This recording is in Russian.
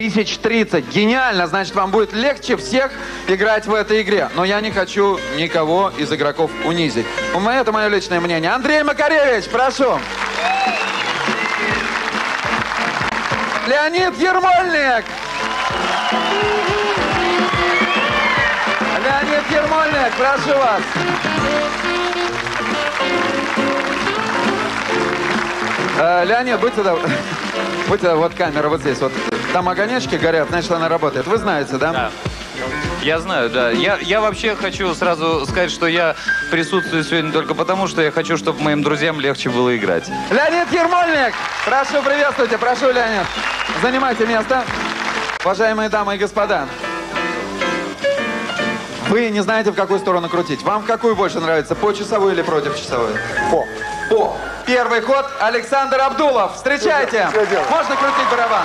Тысяч тридцать. Гениально, значит, вам будет легче всех играть в этой игре. Но я не хочу никого из игроков унизить. Это мое личное мнение. Андрей Макаревич, прошу. Леонид Ермольник. Леонид Ермольник, прошу вас. Э, Леонид, будьте добры. Будьте вот камера вот здесь. Вот там огонечки горят, значит, она работает. Вы знаете, да? Да. Я знаю, да. Я, я вообще хочу сразу сказать, что я присутствую сегодня только потому, что я хочу, чтобы моим друзьям легче было играть. Леонид Ермольник! Прошу, приветствуйте, прошу, Леонид. Занимайте место. Уважаемые дамы и господа, вы не знаете, в какую сторону крутить. Вам в какую больше нравится, по часовой или против часовой? По. По. Первый ход Александр Абдулов. Встречайте. Можно крутить барабан.